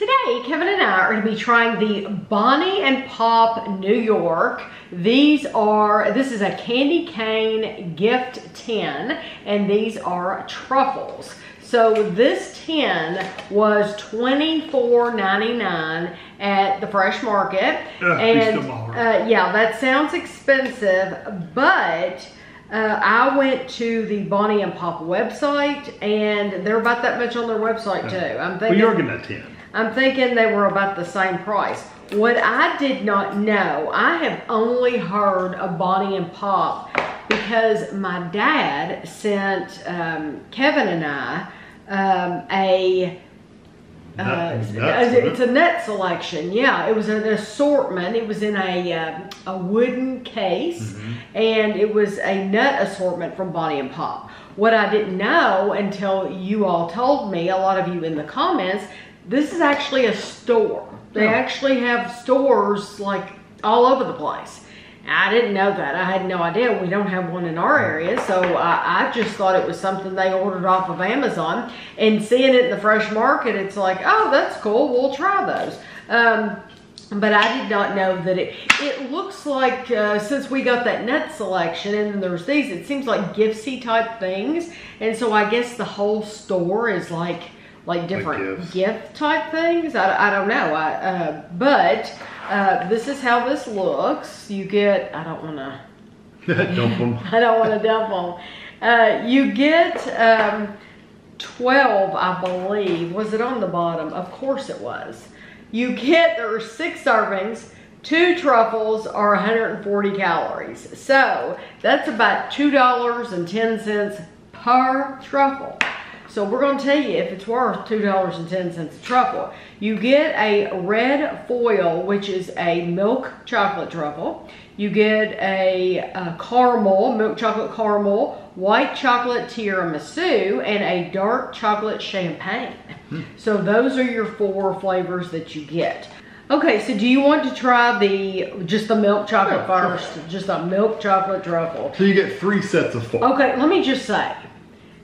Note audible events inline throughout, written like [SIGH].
Today, Kevin and I are going to be trying the Bonnie and Pop New York. These are, this is a candy cane gift tin, and these are truffles. So this tin was $24.99 at the Fresh Market. Ugh, and uh, yeah, that sounds expensive, but uh, I went to the Bonnie and Pop website, and they're about that much on their website too. I'm Well, thinking you're getting a 10. I'm thinking they were about the same price. What I did not know, I have only heard of Bonnie and Pop because my dad sent um, Kevin and I um, a uh, Nut- nuts, it's a net selection. Yeah, it was an assortment. It was in a uh, a wooden case, Mm-hmm. and it was a nut assortment from Bonnie and Pop. What I didn't know until you all told me, a lot of you in the comments, this is actually a store. They Yeah. actually have stores like all over the place. I didn't know that. I had no idea. We don't have one in our area, so I, I just thought it was something they ordered off of Amazon. And seeing it in the fresh market, it's like, oh, that's cool. We'll try those. Um, but I did not know that it. It looks like uh, since we got that nut selection and then there's these, it seems like giftsy type things. And so I guess the whole store is like like different gifts. gift type things. I, I don't know. I, uh, but uh, this is how this looks. You get. I don't want to. [LAUGHS] Dump them. [LAUGHS] I don't want to dump them. Uh, you get um, 12, I believe. Was it on the bottom? Of course it was. You get, there are six servings. Two truffles are 140 calories. So that's about $2.10 per truffle. So we're going to tell you if it's worth $2.10 a truffle. You get a red foil, which is a milk chocolate truffle. You get a, a caramel, milk chocolate caramel, white chocolate tiramisu, and a dark chocolate champagne. Hmm. So those are your four flavors that you get. Okay, so do you want to try the just the milk chocolate Yeah, sure. first? Just a milk chocolate truffle. So you get three sets of four. Okay, let me just say,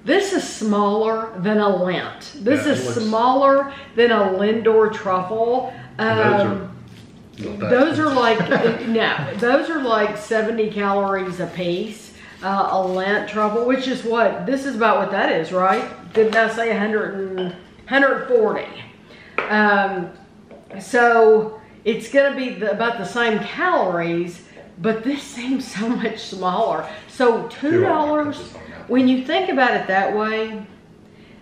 this is smaller than a Lindt. This Yeah, is smaller than a Lindor truffle. Those Um, are those are like [LAUGHS] no, those are like 70 calories a piece. Uh, a Lindt truffle, which is what this is about what that is, right? Didn't I say 100 and 140? Um, so it's gonna be the, about the same calories, but this [LAUGHS] seems so much smaller. So two dollars. When you think about it that way,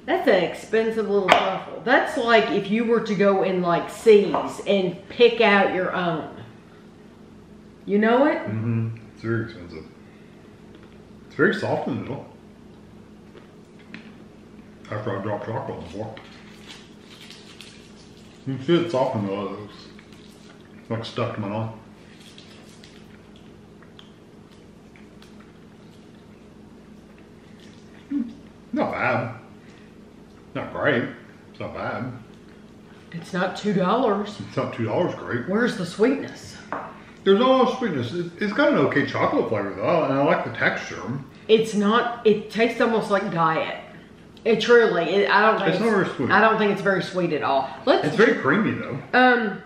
that's an expensive little truffle. That's like if you were to go in like See's and pick out your own. You know it? Mm-hmm. It's very expensive. It's very soft in the middle. After I dropped chocolate before. You can see it's soft in the middle. It's like stuck to my mouth. Bad. Not great. It's not bad. It's not two dollars. It's not two dollars great. Where's the sweetness? There's all sweetness. It- It's got an okay chocolate flavor though, and I like the texture. It's not. It tastes almost like diet. It truly. It, I don't think It's not very sweet. I don't think it's very sweet at all. Let's It's very creamy though. um.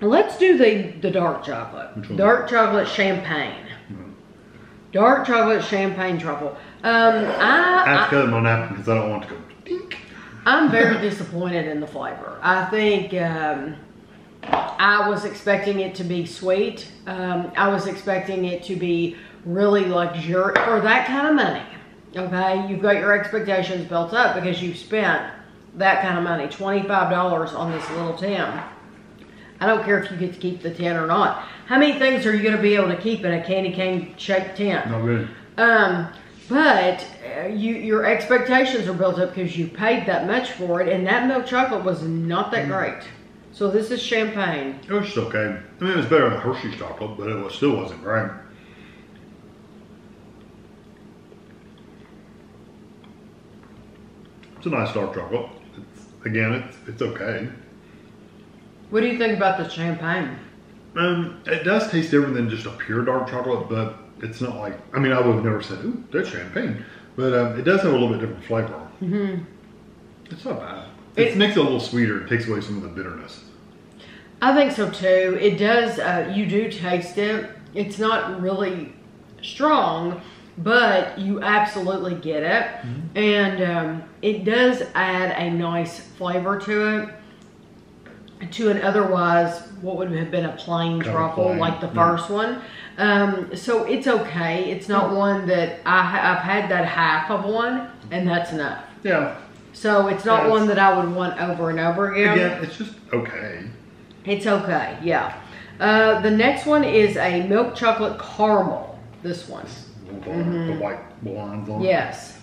Let's do the the dark chocolate. Dark chocolate champagne. Mm-hmm. Dark chocolate champagne truffle. Um, I, I have I to cut my napkin because I don't want to go dink. I'm very disappointed in the flavor. I think um, I was expecting it to be sweet. Um, I was expecting it to be really luxurious for that kind of money. Okay, you've got your expectations built up because you've spent that kind of money, twenty-five dollars on this little tin. I don't care if you get to keep the tin or not. How many things are you going to be able to keep in a candy cane shaped tin? Not good. Um, but uh, you your expectations are built up because you paid that much for it, and that milk chocolate was not that great. So this is champagne. It was just okay. I mean, it was better than Hershey's chocolate, but it was, still wasn't great. It's a nice dark chocolate. It's, again, it's it's okay. What do you think about the champagne? Um, it does taste different than just a pure dark chocolate, but it's not like I mean, I would have never said, "Ooh, that's champagne," but um, it does have a little bit different flavor. hmm It's not bad. It, It- makes it a little sweeter. It takes away some of the bitterness. I think so too. It does. Uh, you do taste it. It's not really strong, but you absolutely get it, and um, it does add a nice flavor to it. To an otherwise what would have been a plain Kind truffle plain, like the yeah. first one. Um, so it's okay. It's not one that i i've had that half of one, and that's enough. Yeah. So it's not Yeah, one it's- that I would want over and over again. Again, it's just okay. It's okay, yeah. Uh, the next one is a milk chocolate caramel. This one. With all The white lines on it. Yes.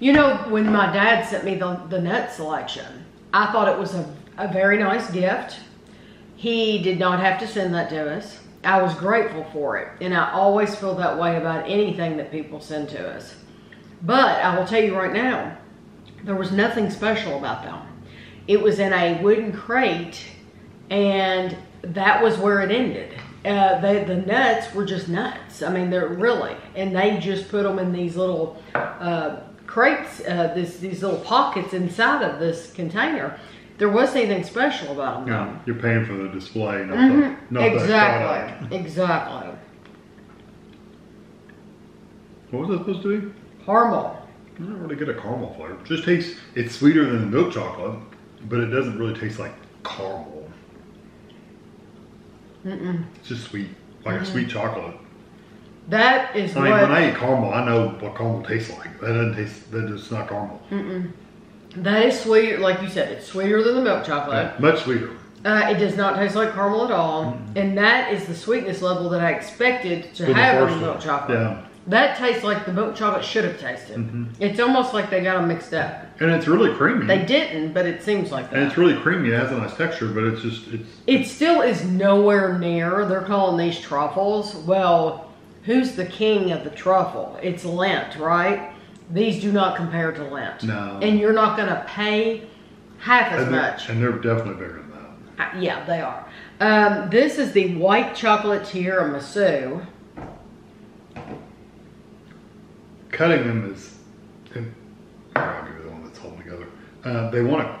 You know, when my dad sent me the, the nut selection, I thought it was a, a very nice gift. He did not have to send that to us. I was grateful for it. And I always feel that way about anything that people send to us. But I will tell you right now, there was nothing special about them. It was in a wooden crate, and that was where it ended. Uh, they, the nuts were just nuts. I mean, they're really, and they just put them in these little uh, crates, uh, this, these little pockets inside of this container. There wasn't anything special about them. Yeah, you're paying for the display, not Mhm. the not product. exactly. Exactly. What was it supposed to be? Caramel. I don't really get a caramel flavor. It just tastes. It's sweeter than the milk chocolate, but it doesn't really taste like caramel. Mm-mm. It's just sweet, like a sweet chocolate. That is I mean, what. when I eat caramel, I know what caramel tastes like. That doesn't taste. That is not caramel. Mm. That is sweet, like you said, it's sweeter than the milk chocolate. Yeah, much sweeter. Uh, it does not taste like caramel at all, and that is the sweetness level that I expected to For have in the milk chocolate. Yeah, That tastes like the milk chocolate should have tasted. Mm-hmm. It's almost like they got them mixed up. and it's really creamy. They didn't, but it seems like that. and it's really creamy. It has a nice texture, but it's just it's It still is nowhere near. They're calling these truffles. Well, who's the king of the truffle? It's Lindt, right? These do not compare to Lindt. No. And you're not going to pay half as and much. and they're definitely bigger than that. Uh, yeah, they are. Um, this is the white chocolate tiramisu. Cutting them is, I'll give you the one that's holding together. Uh, they want to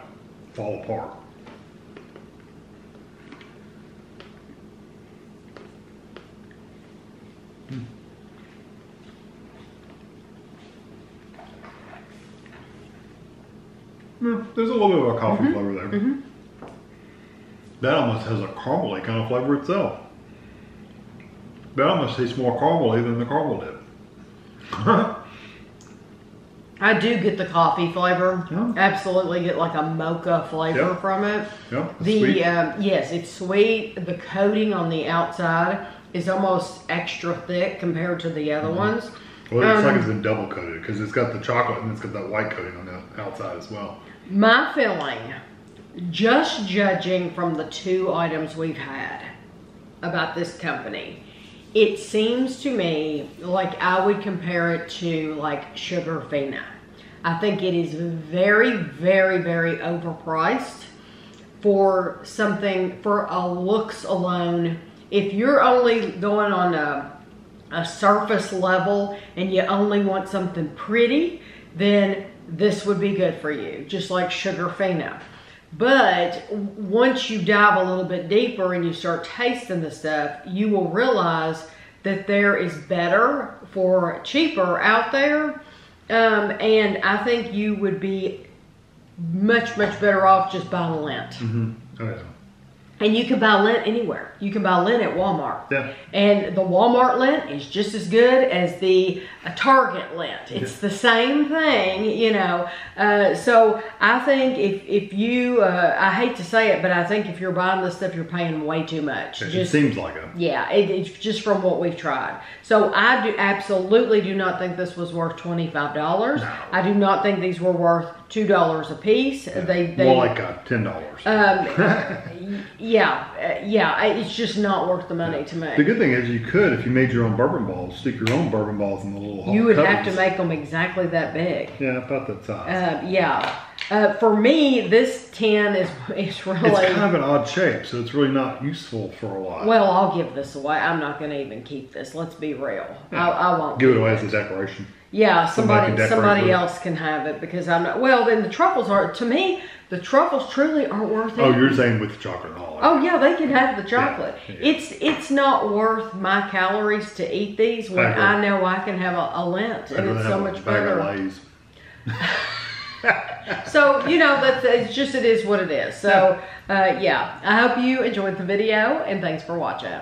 fall apart. There's a little bit of a coffee flavor there. That almost has a caramely kind of flavor itself. That almost tastes more caramely than the caramel did. [LAUGHS] I do get the coffee flavor. Yeah. Absolutely get like a mocha flavor Yeah. from it. It's The um, yes, it's sweet. The coating on the outside is almost extra thick compared to the other ones. Well, it looks like Um, it's been double coated because it's got the chocolate and it's got that white coating on the outside as well. My feeling, just judging from the two items we've had about this company, it seems to me like I would compare it to like Sugarfina. I think it is very, very, very overpriced for something for a looks alone. If you're only going on a a surface level and you only want something pretty, then this would be good for you, just like Sugarfina. But once you dive a little bit deeper and you start tasting the stuff, you will realize that there is better for cheaper out there. Um, and I think you would be much, much better off just buying Lindt. Mm-hmm. Oh yeah. And you can buy Lindt anywhere. You can buy Lindt at Walmart. Yeah. And the Walmart Lindt is just as good as the uh, Target Lindt. It's the same thing, you know. Uh, so I think if if you, uh, I hate to say it, but I think if you're buying this stuff, you're paying way too much. It Just seems like a. yeah, it, it's just from what we've tried. So I do absolutely do not think this was worth twenty five dollars. No. I do not think these were worth two dollars a piece. They they More like uh, ten dollars. um, [LAUGHS] yeah, uh, yeah, I- it's just not worth the money to me. the good thing is you could, if you made your own bourbon balls, stick your own bourbon balls in the little. You would have to make them exactly that big. Yeah, about that size. Uh, yeah, Uh, for me, this tin is is really It's kind of an odd shape, so it's really not useful for a lot. well. I'll give this away. I'm not going to even keep this. Let's be real. I, I won't Give it away as a decoration. Yeah, Somebody somebody somebody, it. else can have it because I'm not. Well, then the truffles are to me. The truffles truly aren't worth it. Oh, you're saying with the chocolate and all. Oh yeah, they can have the chocolate. yeah. It's it's not worth my calories to eat these when I. I, know I can have a, a Lindt and it's so much better. Lay's. [LAUGHS] So you know that's it's just it is what it is. So uh, yeah, I hope you enjoyed the video and thanks for watching.